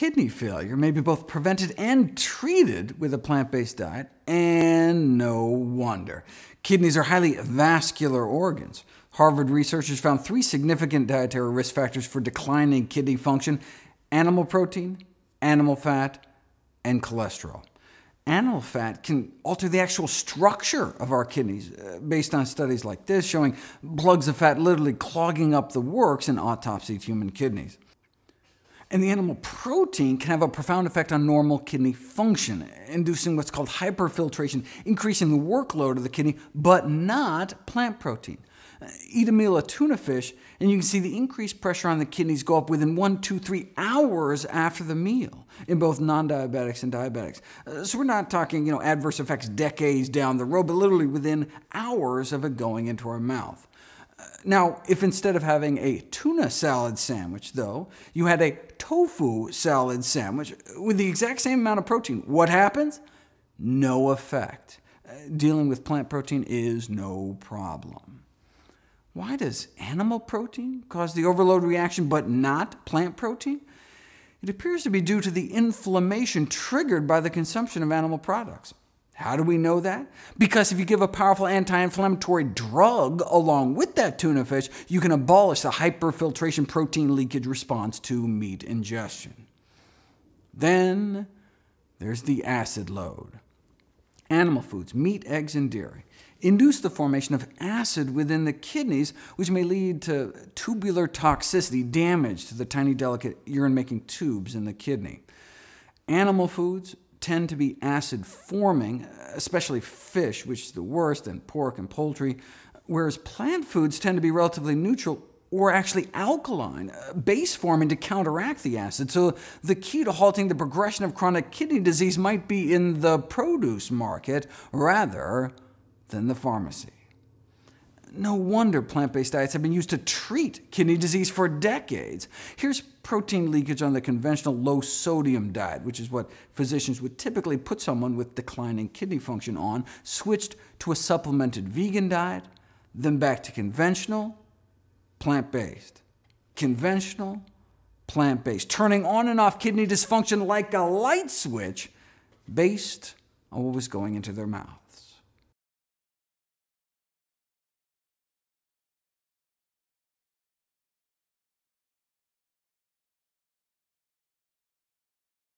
kidney failure may be both prevented and treated with a plant-based diet, and no wonder. Kidneys are highly vascular organs. Harvard researchers found three significant dietary risk factors for declining kidney function— animal protein, animal fat, and cholesterol. Animal fat can alter the actual structure of our kidneys, uh, based on studies like this, showing plugs of fat literally clogging up the works in autopsied human kidneys. And the animal protein can have a profound effect on normal kidney function, inducing what's called hyperfiltration, increasing the workload of the kidney, but not plant protein. Eat a meal of tuna fish, and you can see the increased pressure on the kidneys go up within one, two, three hours after the meal in both non-diabetics and diabetics. Uh, so we're not talking you know, adverse effects decades down the road, but literally within hours of it going into our mouth. Now, if instead of having a tuna salad sandwich, though, you had a tofu salad sandwich with the exact same amount of protein, what happens? No effect. Uh, dealing with plant protein is no problem. Why does animal protein cause the overload reaction, but not plant protein? It appears to be due to the inflammation triggered by the consumption of animal products. How do we know that? Because if you give a powerful anti-inflammatory drug along with that tuna fish, you can abolish the hyperfiltration protein leakage response to meat ingestion. Then there's the acid load. Animal foods, meat, eggs, and dairy, induce the formation of acid within the kidneys, which may lead to tubular toxicity, damage to the tiny delicate urine-making tubes in the kidney. Animal foods tend to be acid-forming, especially fish, which is the worst, and pork and poultry, whereas plant foods tend to be relatively neutral or actually alkaline, uh, base forming to counteract the acid. So the key to halting the progression of chronic kidney disease might be in the produce market rather than the pharmacy. No wonder plant-based diets have been used to treat kidney disease for decades. Here's protein leakage on the conventional low-sodium diet, which is what physicians would typically put someone with declining kidney function on, switched to a supplemented vegan diet, then back to conventional, plant-based. Conventional, plant-based, turning on and off kidney dysfunction like a light switch based on what was going into their mouth.